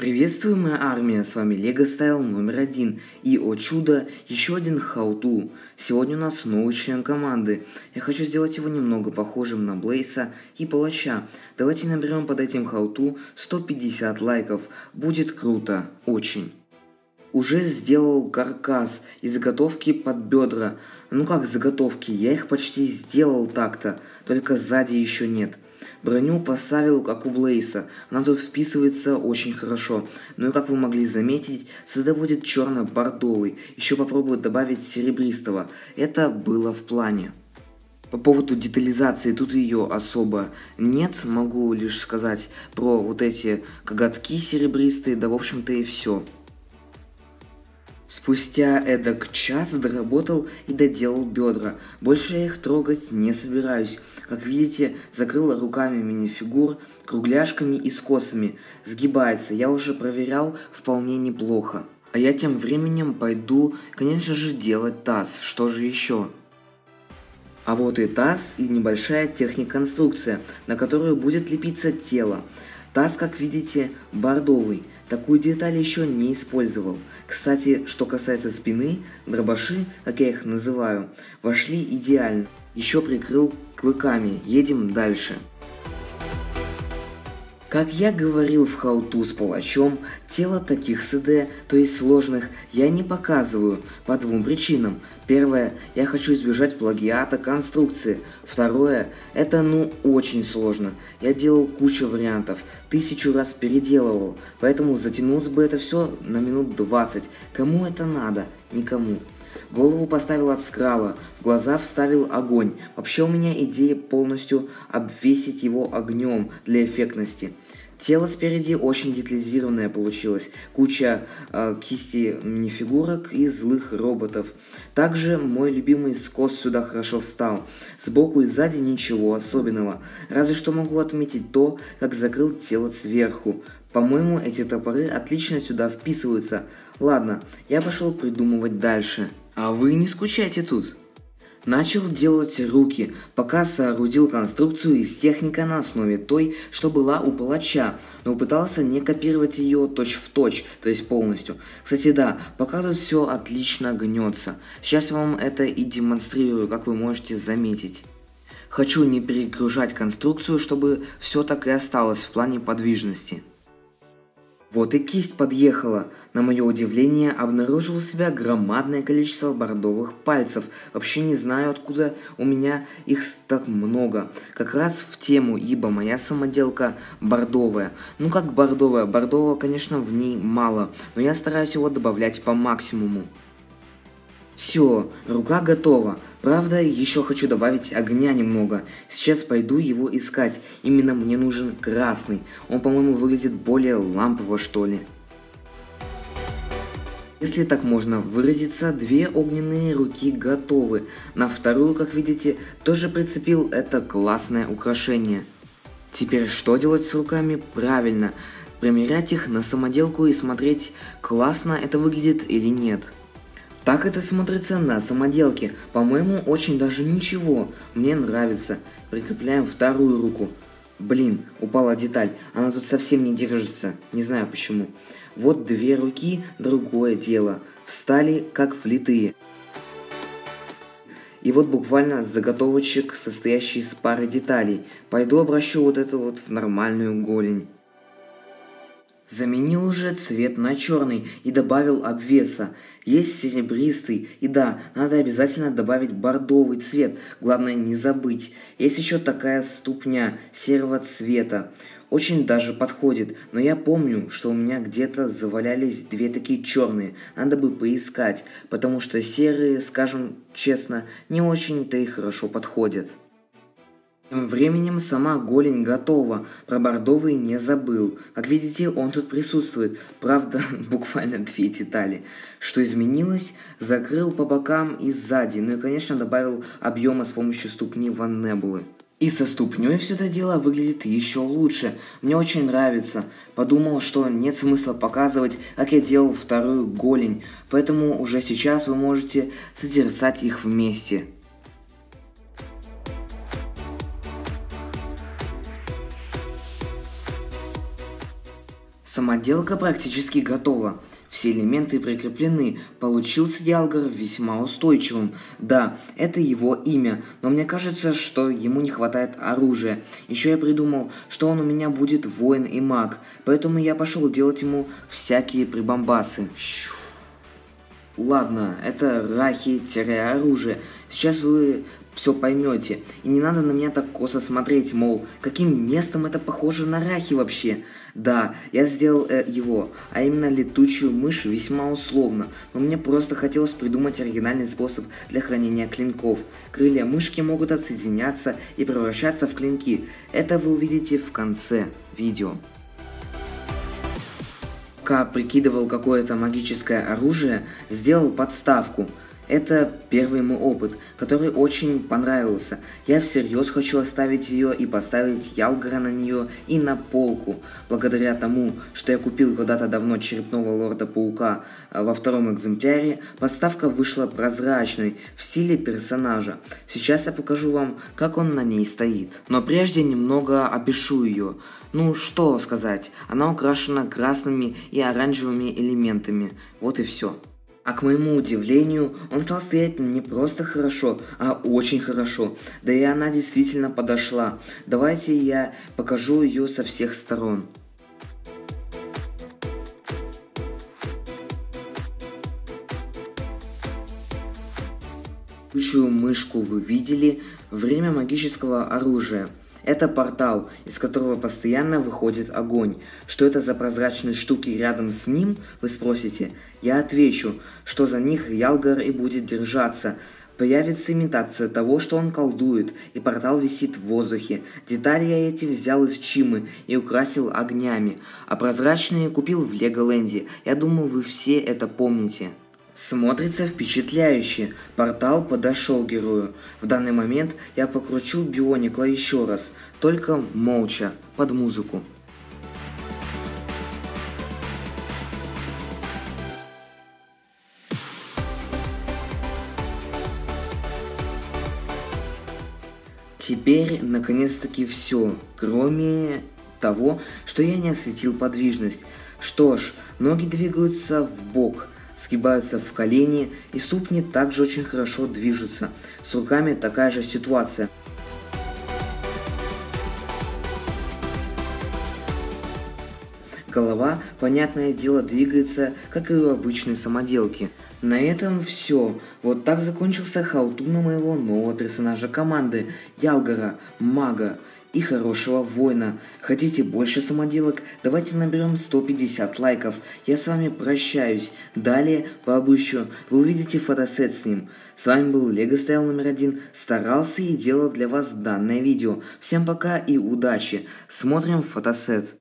Приветствую, моя армия, с вами Лего Стайл номер один и, о чудо, еще один хауту. Сегодня у нас новый член команды. Я хочу сделать его немного похожим на Блейса и Палача. Давайте наберем под этим хауту 150 лайков. Будет круто, очень. Уже сделал каркас и заготовки под бедра. Ну как заготовки, я их почти сделал так-то, только сзади еще нет. Броню поставил, как у Блейса. Она тут вписывается очень хорошо. Но и как вы могли заметить, СД будет черно-бордовый. Еще попробую добавить серебристого. Это было в плане. По поводу детализации, тут ее особо нет, могу лишь сказать про вот эти коготки серебристые, да в общем-то и все. Спустя эдак час доработал и доделал бедра. Больше я их трогать не собираюсь. Как видите, закрыл руками минифигур, кругляшками и скосами. Сгибается, я уже проверял, вполне неплохо. А я тем временем пойду, конечно же, делать таз. Что же еще? А вот и таз и небольшая техник-конструкция, на которую будет лепиться тело. Таз, как видите, бордовый. Такую деталь еще не использовал. Кстати, что касается спины, дробаши, как я их называю, вошли идеально. Еще прикрыл клыками. Едем дальше. Как я говорил в хауту с палачом, тело таких СД, то есть сложных, я не показываю по двум причинам. Первое, я хочу избежать плагиата конструкции. Второе, это ну очень сложно. Я делал кучу вариантов, тысячу раз переделывал, поэтому затянулось бы это все на минут 20. Кому это надо? Никому. Голову поставил от скрала, в глаза вставил огонь. Вообще у меня идея полностью обвесить его огнем для эффектности. Тело спереди очень детализированное получилось, куча э, кисти минифигурок и злых роботов. Также мой любимый скос сюда хорошо встал. Сбоку и сзади ничего особенного, разве что могу отметить то, как закрыл тело сверху. По-моему, эти топоры отлично сюда вписываются. Ладно, я пошел придумывать дальше. А вы не скучайте тут. Начал делать руки, пока соорудил конструкцию из техника на основе той, что была у палача, но пытался не копировать ее точь в точь, то есть полностью. Кстати, да, пока тут все отлично гнется. Сейчас вам это и демонстрирую, как вы можете заметить. Хочу не перегружать конструкцию, чтобы все так и осталось в плане подвижности. Вот и кисть подъехала. На мое удивление, обнаружил у себя громадное количество бордовых пальцев. Вообще не знаю, откуда у меня их так много. Как раз в тему, ибо моя самоделка бордовая. Ну как бордовая? Бордового, конечно, в ней мало, но я стараюсь его добавлять по максимуму. Все, рука готова. Правда, еще хочу добавить огня немного. Сейчас пойду его искать. Именно мне нужен красный. Он, по-моему, выглядит более лампово, что ли. Если так можно выразиться, две огненные руки готовы. На вторую, как видите, тоже прицепил это классное украшение. Теперь что делать с руками? Правильно, примерять их на самоделку и смотреть, классно это выглядит или нет. Так это смотрится на самоделке. По-моему, очень даже ничего. Мне нравится. Прикрепляем вторую руку. Блин, упала деталь. Она тут совсем не держится. Не знаю почему. Вот две руки, другое дело. Встали как влитые. И вот буквально заготовочек, состоящий из пары деталей. Пойду обращу вот это вот в нормальную голень. Заменил уже цвет на черный и добавил обвеса. Есть серебристый, и да, надо обязательно добавить бордовый цвет, главное не забыть. Есть еще такая ступня серого цвета. Очень даже подходит, но я помню, что у меня где-то завалялись две такие черные, надо бы поискать, потому что серые, скажем честно, не очень-то и хорошо подходят. Тем временем сама голень готова, про бордовый не забыл. Как видите, он тут присутствует, правда, буквально две детали. Что изменилось? Закрыл по бокам и сзади, ну и, конечно, добавил объема с помощью ступни Ван Небулы. И со ступней все это дело выглядит еще лучше. Мне очень нравится. Подумал, что нет смысла показывать, как я делал вторую голень, поэтому уже сейчас вы можете созерцать их вместе. Самоделка практически готова. Все элементы прикреплены. Получился Ялгар весьма устойчивым. Да, это его имя, но мне кажется, что ему не хватает оружия. Еще я придумал, что он у меня будет воин и маг, поэтому я пошел делать ему всякие прибамбасы. Ладно, это рахи-оружие. Сейчас вы все поймете. И не надо на меня так косо смотреть, мол, каким местом это похоже на рахи вообще. Да, я сделал э, его, а именно летучую мышь весьма условно, но мне просто хотелось придумать оригинальный способ для хранения клинков. Крылья мышки могут отсоединяться и превращаться в клинки. Это вы увидите в конце видео. Пока прикидывал какое-то магическое оружие, сделал подставку – это первый мой опыт, который очень понравился. Я всерьез хочу оставить ее и поставить Ялгара на нее и на полку. Благодаря тому, что я купил когда-то давно черепного лорда-паука э, во втором экземпляре, подставка вышла прозрачной в стиле персонажа. Сейчас я покажу вам, как он на ней стоит. Но прежде немного опишу ее. Ну, что сказать, она украшена красными и оранжевыми элементами. Вот и все. А к моему удивлению, он стал стоять не просто хорошо, а очень хорошо. Да и она действительно подошла. Давайте я покажу ее со всех сторон. Следующую мышку вы видели, время магического оружия – это портал, из которого постоянно выходит огонь. Что это за прозрачные штуки рядом с ним, вы спросите? Я отвечу, что за них Ялгар и будет держаться. Появится имитация того, что он колдует, и портал висит в воздухе. Детали я эти взял из Чимы и украсил огнями, а прозрачные купил в Леголенде. Я думаю, вы все это помните. Смотрится впечатляюще. Портал подошел герою. В данный момент я покручу Бионикла еще раз, только молча, под музыку. Теперь, наконец-таки, все, кроме того, что я не осветил подвижность. Что ж, ноги двигаются в бок, сгибаются в колени, и ступни также очень хорошо движутся. С руками такая же ситуация. Голова, понятное дело, двигается, как и у обычной самоделки. На этом все. Вот так закончился хауту на моего нового персонажа команды, Ялгара, мага и хорошего воина. Хотите больше самоделок? Давайте наберем 150 лайков. Я с вами прощаюсь. Далее, по обычаю, вы увидите фотосет с ним. С вами был Лего Стайл номер один. Старался и делал для вас данное видео. Всем пока и удачи. Смотрим фотосет.